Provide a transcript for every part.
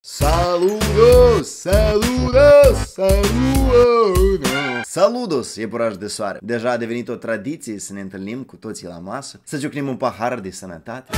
Saludos, saludos, saludos Saludos, iepuraș de soare Deja a devenit o tradiție să ne întâlnim cu toții la masă Să ciocnim un pahar de sănătate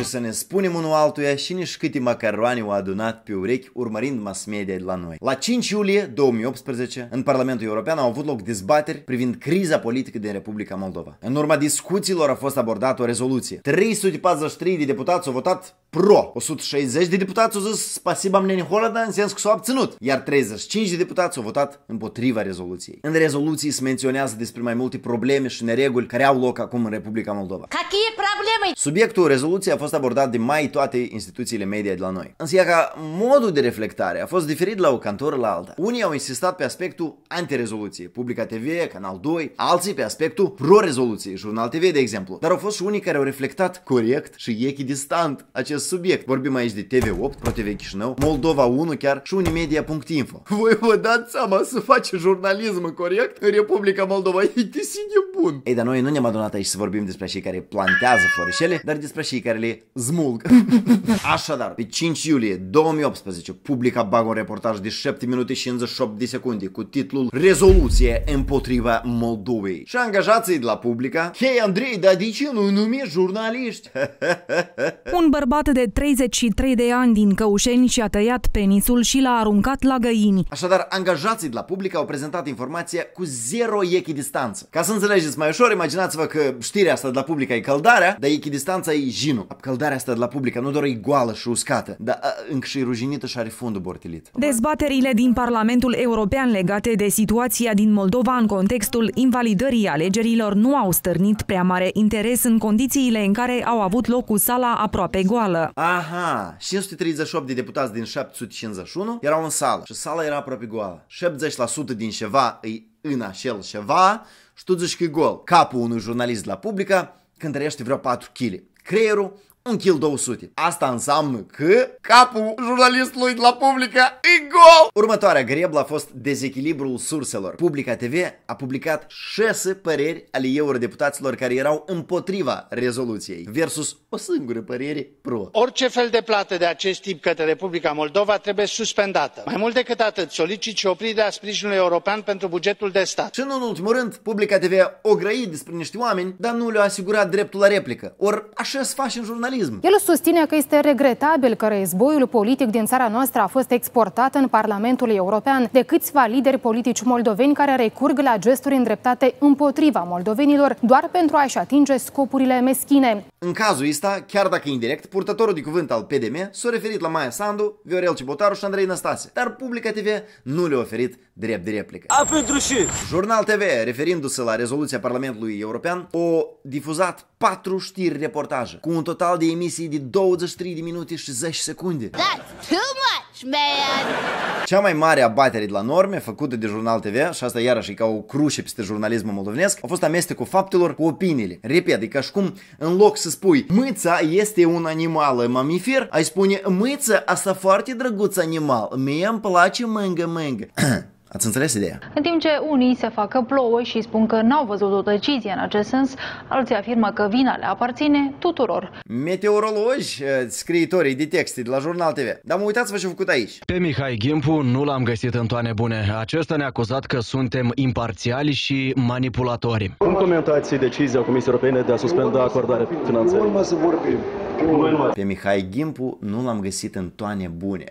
și să ne spunem unul altuia și nici câte macaroane au adunat pe urechi urmărind mass media de la noi. La 5 iulie 2018, în Parlamentul European au avut loc dezbateri privind criza politică din Republica Moldova. În urma discuțiilor a fost abordată o rezoluție. 343 de deputați au votat pro. 160 de deputați au zis spasiba mneni Holada în sens că s-au abținut, iar 35 de deputați au votat împotriva rezoluției. În rezoluții se menționează despre mai multe probleme și nereguli care au loc acum în Republica Moldova. Какие проблемы? Subiectul rezoluției a fost abordat de mai toate instituțiile media de la noi. Însă ea ca modul de reflectare a fost diferit la o cantoră la alta. Unii au insistat pe aspectul antirezoluție, Publica TV, Canal 2, alții pe aspectul pro-rezoluție, Jurnal TV de exemplu. Dar au fost și unii care au reflectat corect și echidistant acest subiect. Vorbim aici de TV8, Pro TV Chișinău, Moldova 1 chiar și unimedia.info. Voi vă dați seama să face jurnalism corect în Republica Moldova, e de sine bun. Ei, dar noi nu ne-am adunat aici să vorbim despre cei care plantează florișele, dar despre cei care le zmulg. Așadar, pe 5 iulie 2018, Publica bagă un reportaj de 7 minute și 58 de secunde cu titlul Rezoluție împotriva Moldovei. Și angajații de la Publica, Hei Andrei, dar de ce nu numești jurnaliști? Un bărbat de 33 de ani din Căușeni și-a tăiat penisul și l-a aruncat la găini. Așadar, angajații de la Publica au prezentat informația cu zero echidistanță. Ca să înțelegeți mai ușor, imaginați-vă că știrea asta de la Publica e căldarea, dar echidistanța e jinul. Căldarea asta de la Publica nu doar e goală și uscată, dar a, încă și ruginită și are fundul bortilit. Dezbaterile din Parlamentul European legate de situația din Moldova în contextul invalidării alegerilor nu au stârnit prea mare interes în condițiile în care au avut loc cu sala aproape goală. Aha, 538 de deputați din 751 erau în sală și sala era aproape goală. 70% din ceva e în acel ceva și tu zici că e gol. Capul unui jurnalist la Publica cântărește vreo 4 kg. Creierul 1 kg 200. Asta înseamnă că capul jurnalistului de la Publica e gol! Următoarea greblă a fost dezechilibrul surselor. Publica TV a publicat 6 păreri ale eurodeputaților care erau împotriva rezoluției versus o singură părere pro. Orice fel de plată de acest tip către Republica Moldova trebuie suspendată. Mai mult decât atât, solicit și oprirea sprijinului european pentru bugetul de stat. Și nu în ultimul rând, Publica TV o grăit despre niște oameni, dar nu le-a asigurat dreptul la replică. Ori așa se face în jurnalism. El susține că este regretabil că războiul politic din țara noastră a fost exportat în Parlamentul European de câțiva lideri politici moldoveni care recurg la gesturi îndreptate împotriva moldovenilor doar pentru a-și atinge scopurile meschine. În cazul ăsta, chiar dacă indirect, purtătorul de cuvânt al PDM s-a referit la Maia Sandu, Viorel Cibotaru și Andrei Năstase, dar Publica TV nu le-a oferit drept de replică. A pentru și? Jurnal TV, referindu-se la rezoluția Parlamentului European, o difuzat patru știri reportaje, cu un total de emisii de 23 de minute și 10 secunde. That's too much, man! Cea mai mare abatere de la norme făcută de Jurnal TV, și asta iarăși e ca o cruce peste jurnalismul moldovenesc, a fost amestecul faptelor cu opiniile. Repet, e ca și cum în loc să spui mâța este un animal mamifer, ai spune mâța asta foarte drăguț animal, mie îmi place mângă-mângă. Ați înțeles ideea? În timp ce unii se fac că plouă și spun că n-au văzut o decizie în acest sens, alții afirmă că vina le aparține tuturor. Meteorologi, eh, scriitorii de texte de la Jurnal TV. Dar mă uitați-vă ce făcut aici. Pe Mihai Gimpu nu l-am găsit în toane bune. Acesta ne-a acuzat că suntem imparțiali și manipulatori. Cum comentați decizia Comisiei Europene de a suspenda acordarea finanțării? Urmă să vorbim. Pe Mihai Gimpu nu l-am găsit în toane bune.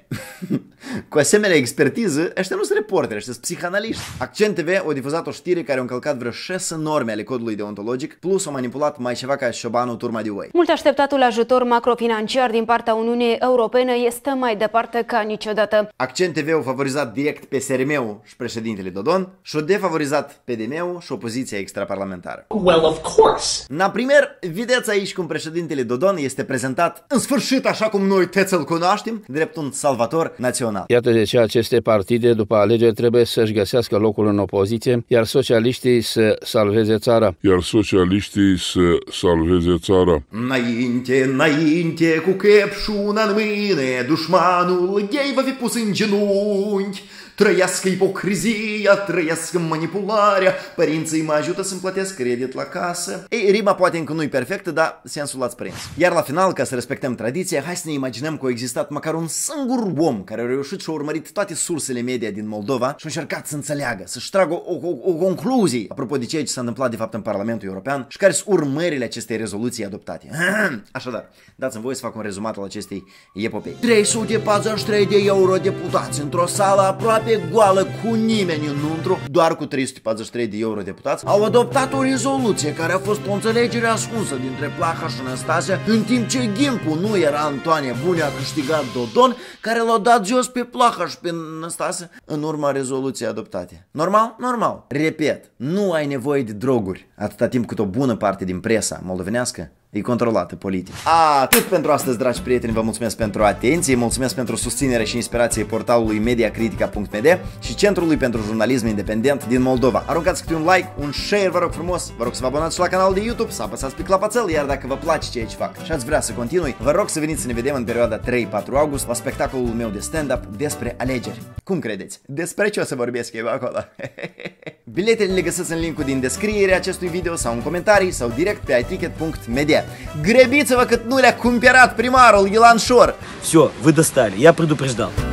Cu asemenea expertiză, ăștia nu sunt reporteri, ăștia sunt psihanaliști. Accent TV a difuzat o știre care a încălcat vreo 6 norme ale codului deontologic, plus a manipulat mai ceva ca șobanul turma de oi. Mult așteptatul ajutor macrofinanciar din partea Uniunii Europene este mai departe ca niciodată. Accent TV a favorizat direct pe SRM-ul și președintele Dodon și a defavorizat PDM-ul și opoziția extraparlamentară. Well, of course. Na primer, vedeți aici cum președintele Dodon este prezentat în sfârșit așa cum noi teți îl cunoaștem, drept un salvator național. Iată de ce aceste partide după alegeri trebuie să-și găsească locul în opoziție, iar socialiștii să salveze țara. Iar socialiștii să salveze țara. Înainte, înainte, cu căpșuna în mâine, dușmanul ei va fi pus în genunchi. Trăiască ipocrizia, trăiască manipularea, părinții mă ajută să-mi plătesc credit la casă. Ei, rima poate încă nu-i perfectă, dar sensul l-ați prins. Iar la final, ca să respectăm tradiția, hai să ne imaginăm că a existat măcar un singur om care a reușit și a urmărit toate sursele media din Moldova și a încercat să înțeleagă, să-și tragă o, o, o concluzie apropo de ceea ce s-a întâmplat de fapt în Parlamentul European și care sunt urmările acestei rezoluții adoptate. Așadar, dați-mi voie să fac un rezumat al acestei epopei. 343 de eurodeputați într-o sală aproape goală cu nimeni înăuntru, doar cu 343 de eurodeputați, au adoptat o rezoluție care a fost o înțelegere ascunsă dintre Plaha și Anastasia, în timp ce Gimpu nu era Antoanie Bune, a câștigat Dodon, care l-a dat jos pe Plaha și pe Anastasia în urma rezoluției adoptate. Normal? Normal. Repet, nu ai nevoie de droguri atâta timp cât o bună parte din presa moldovenească E controlată politic. Atât pentru astăzi, dragi prieteni, vă mulțumesc pentru atenție, mulțumesc pentru susținere și inspirație portalului mediacritica.md și Centrului pentru Jurnalism Independent din Moldova. Aruncați câte un like, un share, vă rog frumos, vă rog să vă abonați și la canalul de YouTube, să apăsați pe clapațel, iar dacă vă place ceea ce fac și ați vrea să continui, vă rog să veniți să ne vedem în perioada 3-4 august la spectacolul meu de stand-up despre alegeri. Cum credeți? Despre ce o să vorbesc eu acolo? Biletele le găsiți în linkul din descriere acestui video sau în comentarii sau direct pe iticket.media. Гребицева cât nu le-a cumpărat primarul Ilan Șor. Все, вы достали, я предупреждал.